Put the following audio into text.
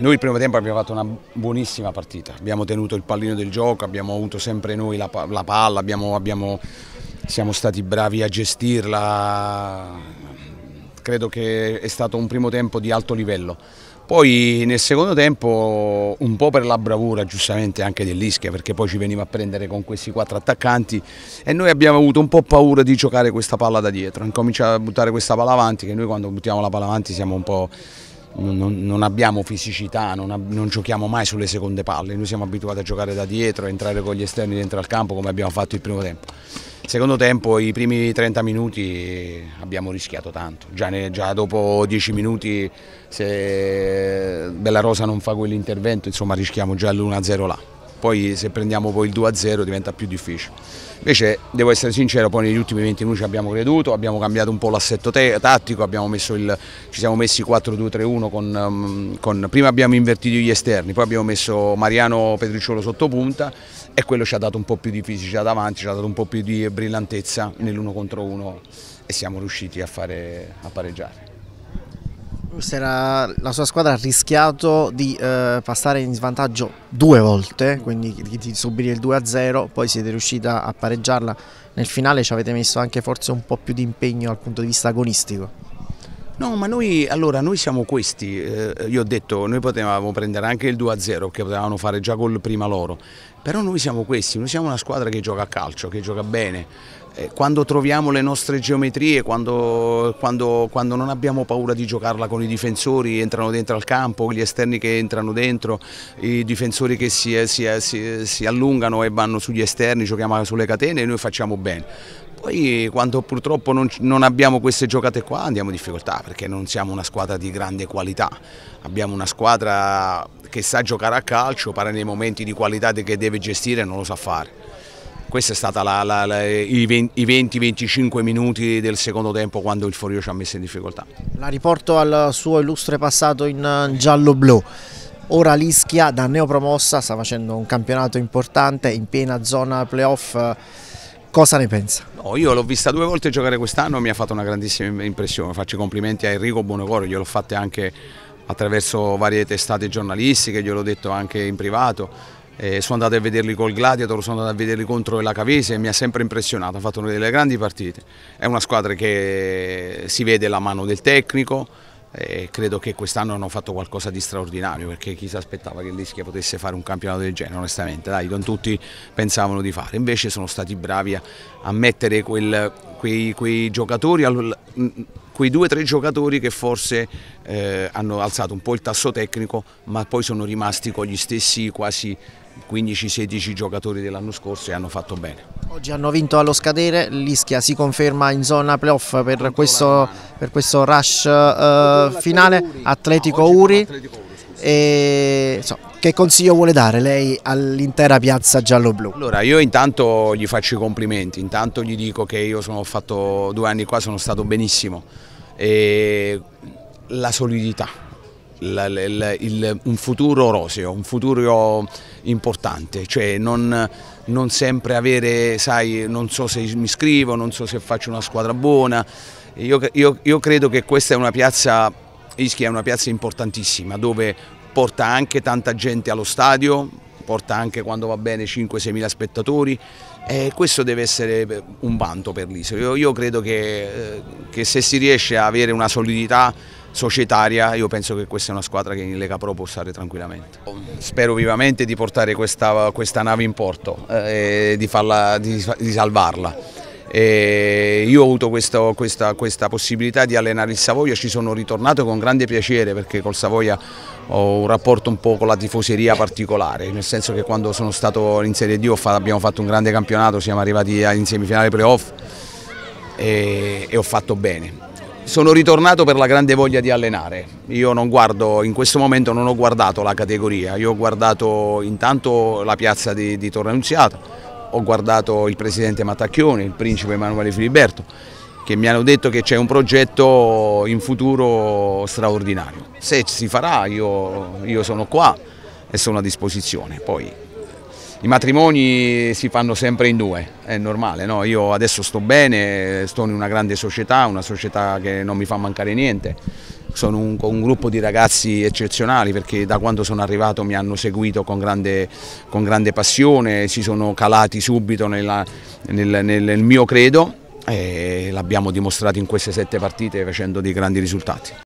Noi il primo tempo abbiamo fatto una buonissima partita, abbiamo tenuto il pallino del gioco, abbiamo avuto sempre noi la, la palla, abbiamo, abbiamo, siamo stati bravi a gestirla, credo che è stato un primo tempo di alto livello. Poi nel secondo tempo un po' per la bravura giustamente anche dell'Ischia perché poi ci veniva a prendere con questi quattro attaccanti e noi abbiamo avuto un po' paura di giocare questa palla da dietro, incominciare a buttare questa palla avanti che noi quando buttiamo la palla avanti siamo un po' non, non, abbiamo fisicità, non, non, giochiamo mai sulle seconde palle, noi siamo abituati a giocare da dietro, a entrare con gli esterni dentro al campo come abbiamo fatto il primo tempo. Secondo tempo, i primi 30 minuti abbiamo rischiato tanto, già, ne, già dopo 10 minuti se Bella Rosa non fa quell'intervento insomma rischiamo già l'1-0 là poi se prendiamo poi il 2-0 diventa più difficile. Invece devo essere sincero, poi negli ultimi 20 minuti abbiamo creduto, abbiamo cambiato un po' l'assetto tattico, il, ci siamo messi 4-2-3-1 con, um, con, prima abbiamo invertito gli esterni, poi abbiamo messo Mariano Pedricciolo sotto punta e quello ci ha dato un po' più di fisicità davanti, ci ha dato un po' più di brillantezza nell'uno contro uno e siamo riusciti a, fare, a pareggiare. Era, la sua squadra ha rischiato di eh, passare in svantaggio due volte, quindi di, di subire il 2-0, poi siete riusciti a pareggiarla. Nel finale ci avete messo anche forse un po' più di impegno dal punto di vista agonistico. No, ma noi, allora, noi siamo questi, eh, io ho detto, noi potevamo prendere anche il 2-0 che potevano fare già col prima loro, però noi siamo questi, noi siamo una squadra che gioca a calcio, che gioca bene, quando troviamo le nostre geometrie, quando, quando, quando, non abbiamo paura di giocarla con i difensori, entrano dentro al campo, gli esterni che entrano dentro, i difensori che si, si, si, si allungano e vanno sugli esterni, giochiamo sulle catene e noi facciamo bene. Poi quando purtroppo non, non, abbiamo queste giocate qua andiamo in difficoltà perché non siamo una squadra di grande qualità, abbiamo una squadra che sa giocare a calcio, pare nei momenti di qualità che deve gestire non lo sa fare. Questi sono stati i 20-25 minuti del secondo tempo quando il Forio ci ha messo in difficoltà. La riporto al suo illustre passato in giallo-blu. Ora l'Ischia da neopromossa sta facendo un campionato importante in piena zona playoff. Cosa ne pensa? No, io l'ho vista due volte giocare quest'anno e mi ha fatto una grandissima impressione. Faccio i complimenti a Enrico Buonocore, gliel'ho fatte anche attraverso varie testate giornalistiche, gliel'ho detto anche in privato eh, sono andato a vederli col Gladiator, sono andato a vederli contro la Cavese e mi ha sempre impressionato, ha fatto delle grandi partite. È una squadra che si vede la mano del tecnico e credo che quest'anno hanno fatto qualcosa di straordinario perché chi si aspettava che l'Ischia potesse fare un campionato del genere, onestamente, dai, non tutti pensavano di fare, invece sono stati bravi a, a mettere quel, quei, quei giocatori quei due o tre giocatori che forse eh, hanno alzato un po' il tasso tecnico ma poi sono rimasti con gli stessi quasi 15-16 giocatori dell'anno scorso e hanno fatto bene. Oggi hanno vinto allo scadere, l'Ischia si conferma in zona playoff per questo, per questo rush uh, finale, Atletico Uri. E, so, che consiglio vuole dare lei all'intera piazza giallo-blu? Allora io intanto gli faccio i complimenti, intanto gli dico che io sono fatto due anni qua, sono stato benissimo e la solidità, il, il, il, un futuro roseo, un futuro importante, cioè non, non, sempre avere, sai, non so se mi iscrivo, non so se faccio una squadra buona, io, io, io credo che questa è una piazza, Ischia è una piazza importantissima dove porta anche tanta gente allo stadio, porta anche quando va bene 5-6 mila spettatori e questo deve essere un vanto per l'Isola. Io, io, credo che, eh, che se si riesce a avere una solidità societaria io penso che questa è una squadra che in Lega Pro può stare tranquillamente. Spero vivamente di portare questa, questa nave in porto eh, e di, farla, di, di salvarla. E io ho avuto questo, questa, questa, possibilità di allenare il Savoia, ci sono ritornato con grande piacere perché col Savoia ho un rapporto un po' con la tifoseria particolare, nel senso che quando sono stato in Serie D abbiamo fatto un grande campionato, siamo arrivati in semifinale playoff e, e ho fatto bene. Sono ritornato per la grande voglia di allenare, io non guardo, in questo momento non ho guardato la categoria, io ho guardato intanto la piazza di, di Torre Annunziata, ho guardato il presidente Mattacchioni, il principe Emanuele Filiberto, che mi hanno detto che c'è un progetto in futuro straordinario. Se si farà io, io sono qua e sono a disposizione. Poi i matrimoni si fanno sempre in due, è normale, no? io adesso sto bene, sto in una grande società, una società che non mi fa mancare niente, sono un, un, gruppo di ragazzi eccezionali perché da quando sono arrivato mi hanno seguito con grande, con grande passione, si sono calati subito nella, nel, nel, nel mio credo e l'abbiamo dimostrato in queste sette partite facendo dei grandi risultati.